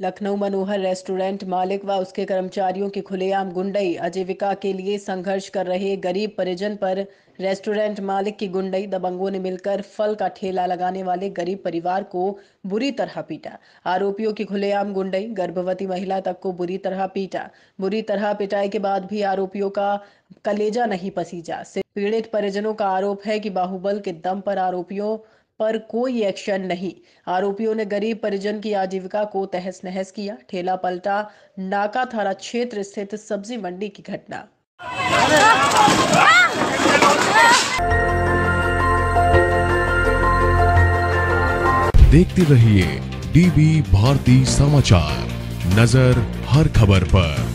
लखनऊ मनोहर restaurant मालिक व उसके कर्मचारियों की खुलेआम गुंडई। आजीविका के लिए संघर्ष कर रहे गरीब परिजन पर रेस्टोरेंट मालिक की गुंडई। दबंगों ने मिलकर फल का ठेला लगाने वाले गरीब परिवार को बुरी तरह पीटा। आरोपियों की खुलेआम गुंडई, गर्भवती महिला तक को बुरी तरह पीटा। बुरी तरह पिटाई के बाद भी आरोपियों का कलेजा नहीं पसीजा। पीड़ित परिजनों का आरोप है कि बाहुबल के दम पर आरोपियों पर कोई एक्शन नहीं। आरोपियों ने गरीब परिजन की आजीविका को तहस नहस किया। ठेला पलटा, नाका थाना क्षेत्र स्थित सब्ज़ी मंडी की घटना। देखते रहिए डीबी भारती समाचार। नज़र हर खबर पर।